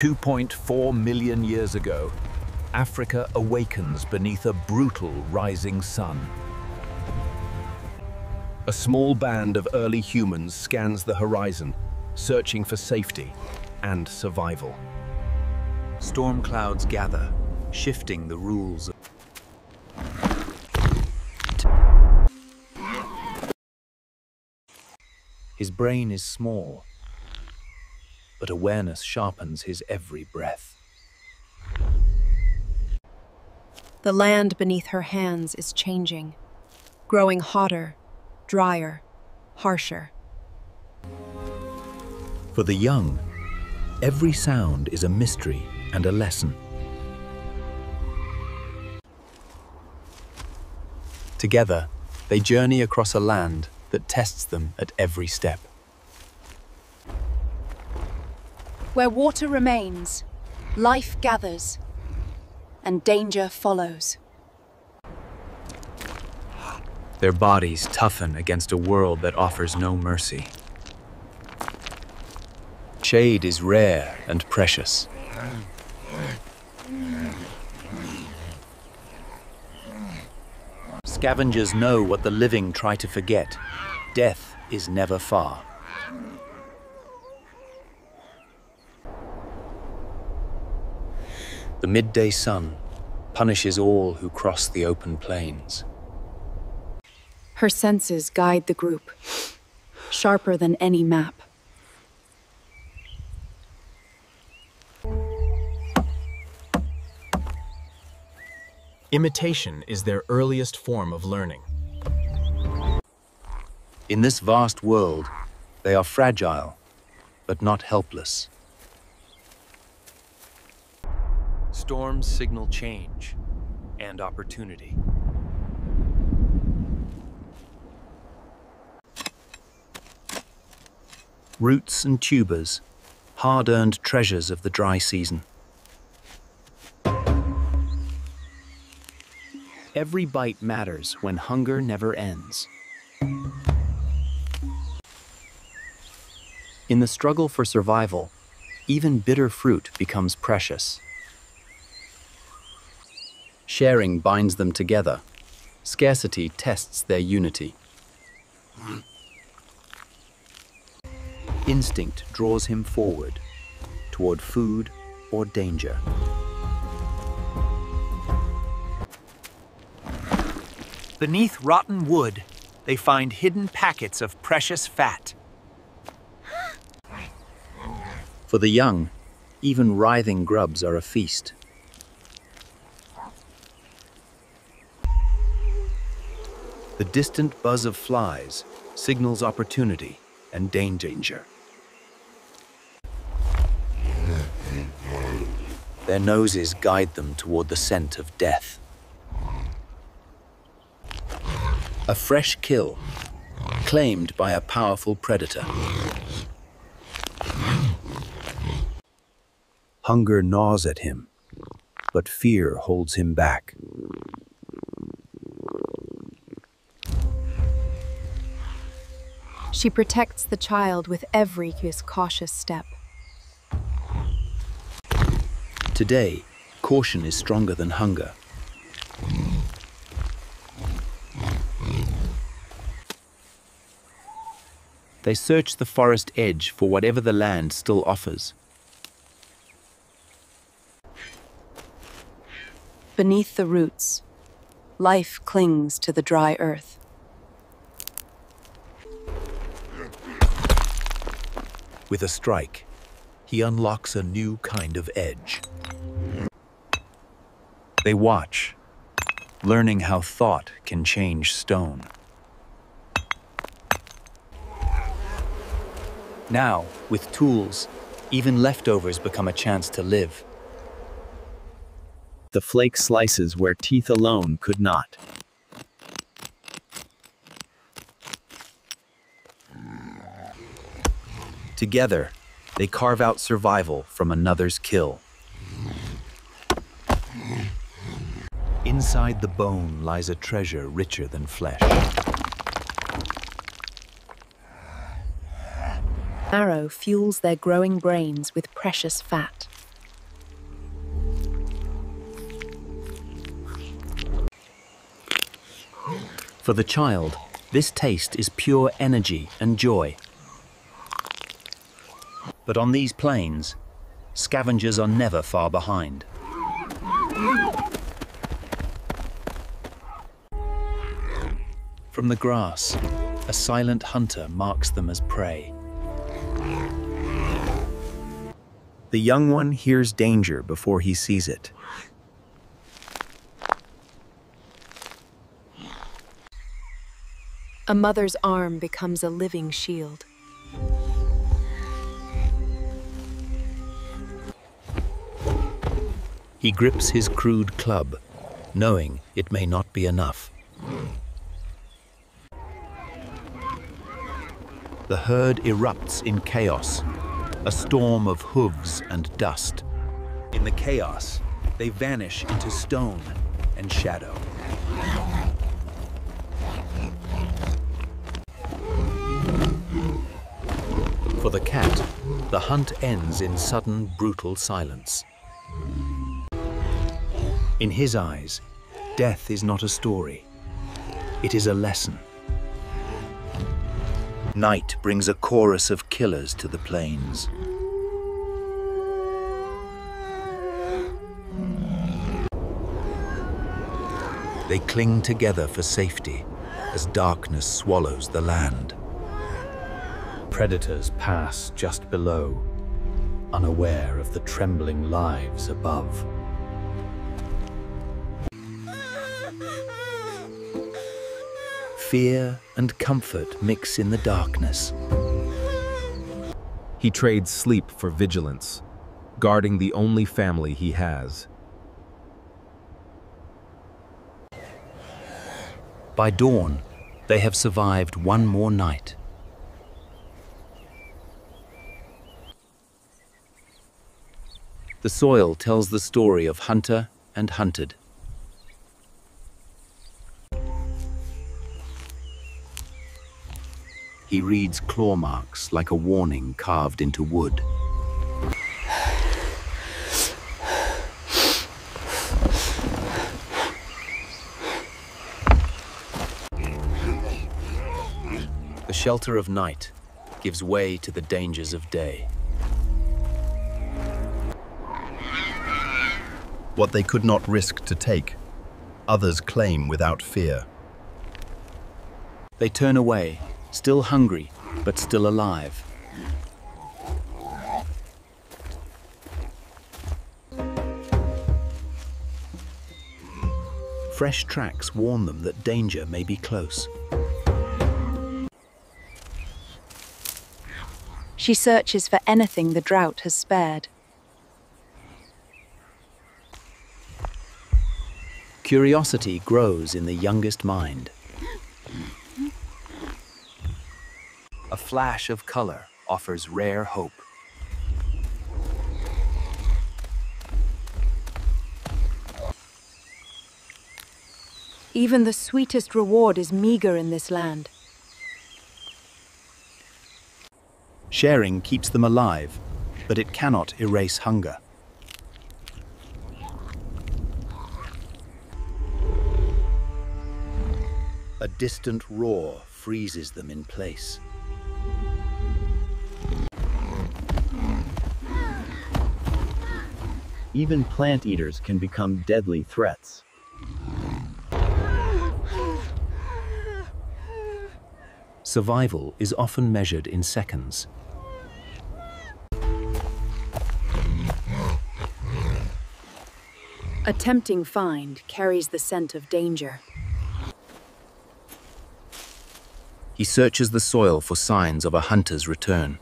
2.4 million years ago, Africa awakens beneath a brutal rising sun. A small band of early humans scans the horizon, searching for safety and survival. Storm clouds gather, shifting the rules. Of his brain is small, but awareness sharpens his every breath. The land beneath her hands is changing, growing hotter, drier, harsher. For the young, every sound is a mystery and a lesson. Together, they journey across a land that tests them at every step. Where water remains, life gathers, and danger follows. Their bodies toughen against a world that offers no mercy. Shade is rare and precious. Scavengers know what the living try to forget. Death is never far. The midday sun punishes all who cross the open plains. Her senses guide the group, sharper than any map. Imitation is their earliest form of learning. In this vast world, they are fragile, but not helpless. Storms signal change and opportunity. Roots and tubers, hard-earned treasures of the dry season. Every bite matters when hunger never ends. In the struggle for survival, even bitter fruit becomes precious. Sharing binds them together. Scarcity tests their unity. Instinct draws him forward, toward food or danger. Beneath rotten wood, they find hidden packets of precious fat. For the young, even writhing grubs are a feast. The distant buzz of flies signals opportunity and danger. Their noses guide them toward the scent of death. A fresh kill, claimed by a powerful predator. Hunger gnaws at him, but fear holds him back. She protects the child with every cautious step. Today, caution is stronger than hunger. They search the forest edge for whatever the land still offers. Beneath the roots, life clings to the dry earth. With a strike, he unlocks a new kind of edge. They watch, learning how thought can change stone. Now, with tools, even leftovers become a chance to live. The flake slices where teeth alone could not. Together, they carve out survival from another's kill. Inside the bone lies a treasure richer than flesh. Marrow fuels their growing brains with precious fat. For the child, this taste is pure energy and joy, but on these plains, scavengers are never far behind. From the grass, a silent hunter marks them as prey. The young one hears danger before he sees it. A mother's arm becomes a living shield. He grips his crude club, knowing it may not be enough. The herd erupts in chaos, a storm of hooves and dust. In the chaos, they vanish into stone and shadow. For the cat, the hunt ends in sudden, brutal silence. In his eyes, death is not a story. It is a lesson. Night brings a chorus of killers to the plains. They cling together for safety as darkness swallows the land. Predators pass just below, unaware of the trembling lives above. Fear and comfort mix in the darkness. He trades sleep for vigilance, guarding the only family he has. By dawn, they have survived one more night. The soil tells the story of hunter and hunted. He reads claw marks like a warning carved into wood. The shelter of night gives way to the dangers of day. What they could not risk to take, others claim without fear. They turn away, still hungry, but still alive. Fresh tracks warn them that danger may be close. She searches for anything the drought has spared. Curiosity grows in the youngest mind. Flash of color offers rare hope. Even the sweetest reward is meager in this land. Sharing keeps them alive, but it cannot erase hunger. A distant roar freezes them in place. Even plant eaters can become deadly threats. Survival is often measured in seconds. A tempting find carries the scent of danger. He searches the soil for signs of a hunter's return.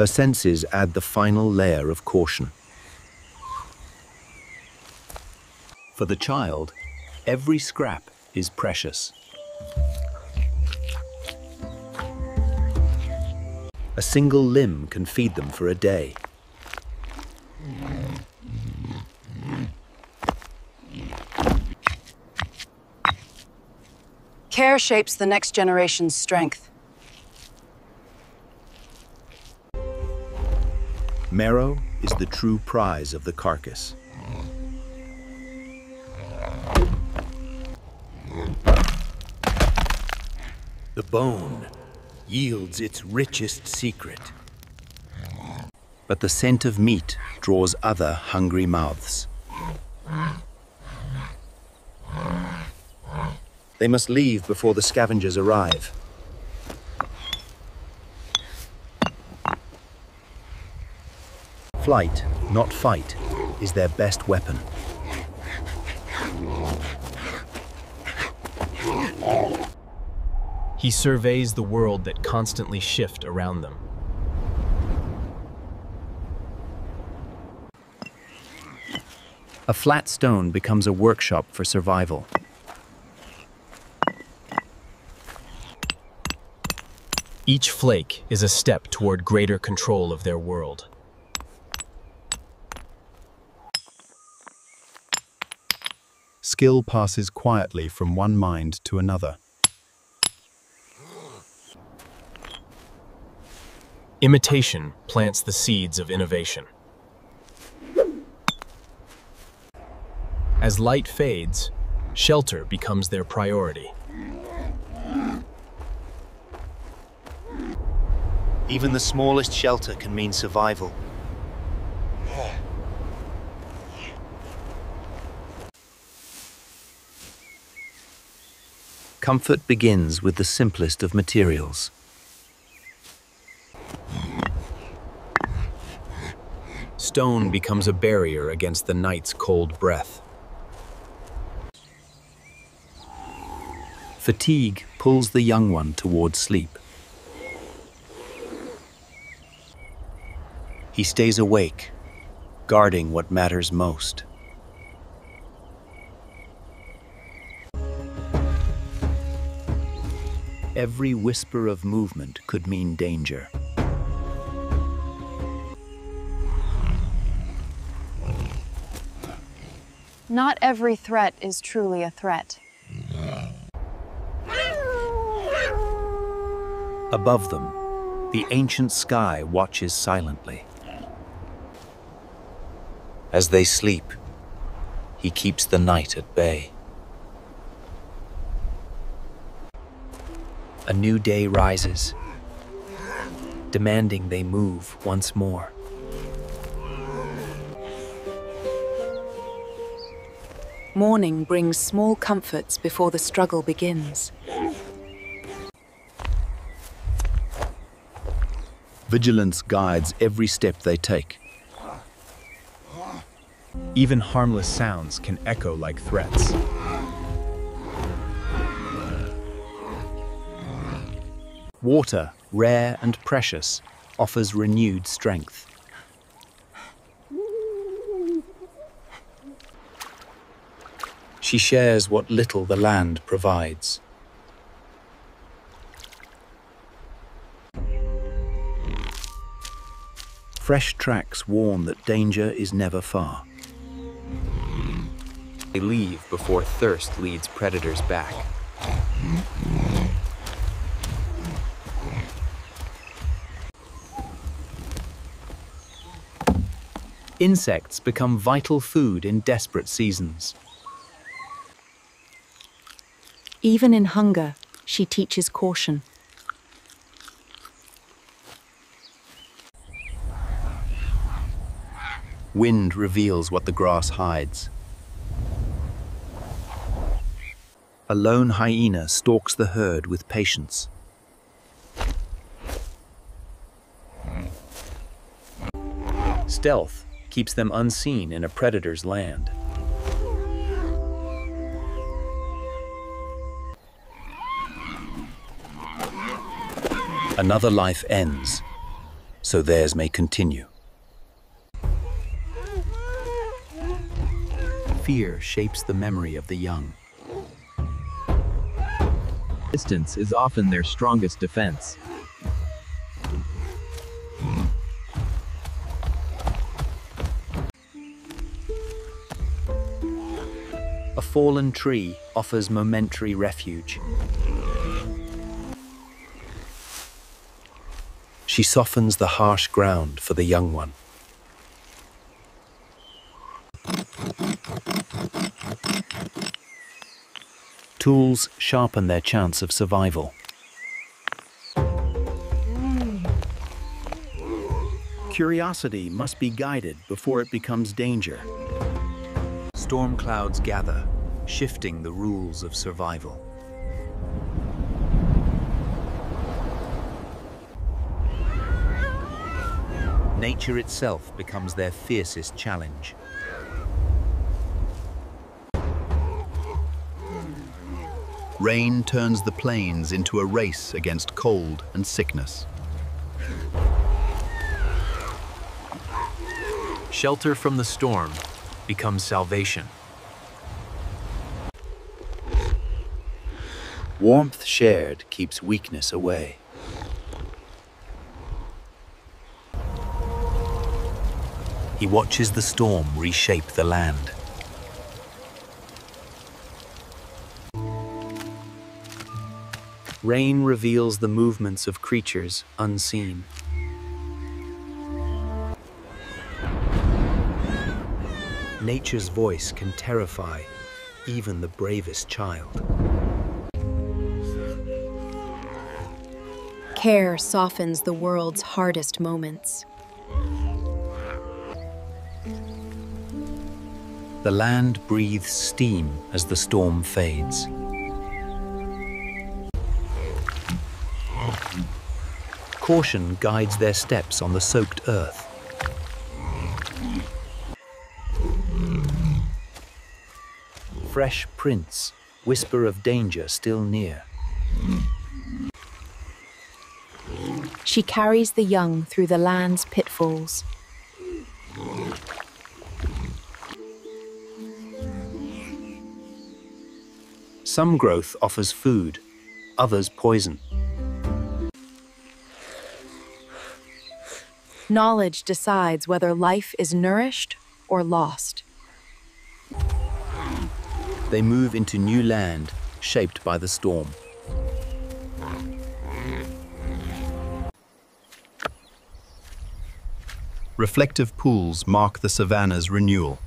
Her senses add the final layer of caution. For the child, every scrap is precious. A single limb can feed them for a day. Care shapes the next generation's strength. Marrow is the true prize of the carcass. The bone yields its richest secret. But the scent of meat draws other hungry mouths. They must leave before the scavengers arrive. Flight, not fight, is their best weapon. He surveys the world that constantly shift around them. A flat stone becomes a workshop for survival. Each flake is a step toward greater control of their world. Skill passes quietly from one mind to another. Imitation plants the seeds of innovation. As light fades, shelter becomes their priority. Even the smallest shelter can mean survival. Comfort begins with the simplest of materials. Stone becomes a barrier against the night's cold breath. Fatigue pulls the young one toward sleep. He stays awake, guarding what matters most. Every whisper of movement could mean danger. Not every threat is truly a threat. Above them, the ancient sky watches silently. As they sleep, he keeps the night at bay. A new day rises, demanding they move once more. Morning brings small comforts before the struggle begins. Vigilance guides every step they take. Even harmless sounds can echo like threats. Water, rare and precious, offers renewed strength. She shares what little the land provides. Fresh tracks warn that danger is never far. They leave before thirst leads predators back. Insects become vital food in desperate seasons. Even in hunger, she teaches caution. Wind reveals what the grass hides. A lone hyena stalks the herd with patience. Stealth keeps them unseen in a predator's land. Another life ends, so theirs may continue. Fear shapes the memory of the young. Distance is often their strongest defense. fallen tree offers momentary refuge. She softens the harsh ground for the young one. Tools sharpen their chance of survival. Curiosity must be guided before it becomes danger. Storm clouds gather shifting the rules of survival. Nature itself becomes their fiercest challenge. Rain turns the plains into a race against cold and sickness. Shelter from the storm becomes salvation. Warmth shared keeps weakness away. He watches the storm reshape the land. Rain reveals the movements of creatures unseen. Nature's voice can terrify even the bravest child. Care softens the world's hardest moments. The land breathes steam as the storm fades. Caution guides their steps on the soaked earth. Fresh prints whisper of danger still near. She carries the young through the land's pitfalls. Some growth offers food, others poison. Knowledge decides whether life is nourished or lost. They move into new land shaped by the storm. Reflective pools mark the savanna's renewal.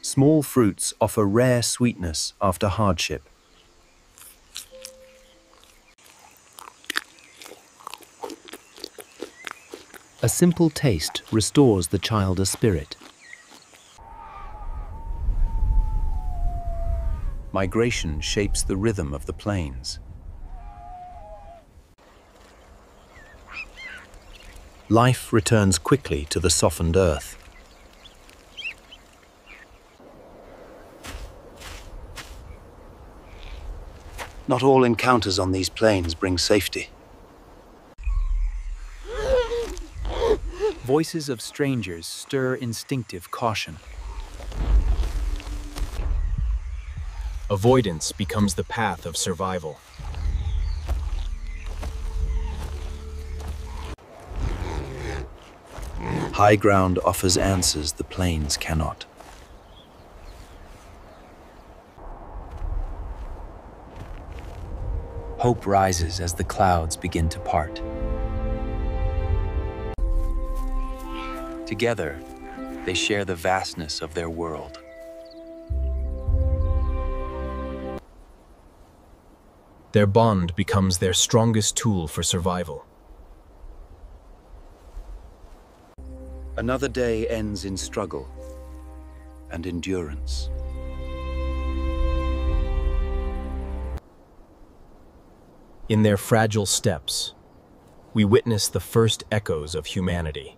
Small fruits offer rare sweetness after hardship. A simple taste restores the child a spirit. Migration shapes the rhythm of the plains. Life returns quickly to the softened earth. Not all encounters on these plains bring safety. Voices of strangers stir instinctive caution. Avoidance becomes the path of survival. High ground offers answers the plains cannot. Hope rises as the clouds begin to part. Together, they share the vastness of their world. Their bond becomes their strongest tool for survival. Another day ends in struggle and endurance. In their fragile steps, we witness the first echoes of humanity.